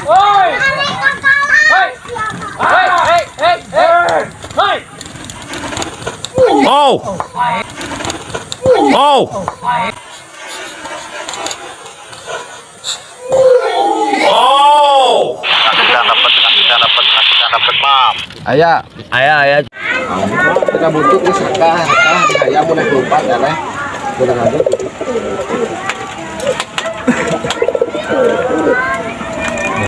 Hei! Hei! Hei! Hei! Hei! Hei! Oh! Oh! Oh! Ayah, Ayah, ayah. kita butuh saka, saka, ayah mau naik ya, Udah ngambil.